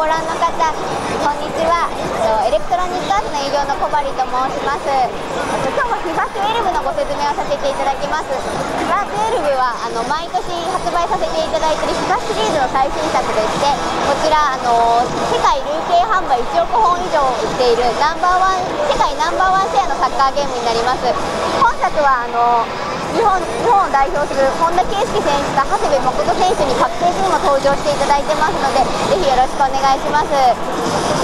ご覧の方こんにちは。エレクトロニックアーツの営業の小針と申します。今日も FIFA12 のご説明をさせていただきます。FIFA12 はあの毎年発売させていただいている FIFA シリーズの最新作でしてこちらあの世界累計販売1億本以上売っているナンバーワン世界ナンバーワンシェアのサッカーゲームになります。本作はあの日本日本を代表する本田圭佑選手と長谷部誠選手に確定にも登場していただいてますのでぜひよろしくお願いします。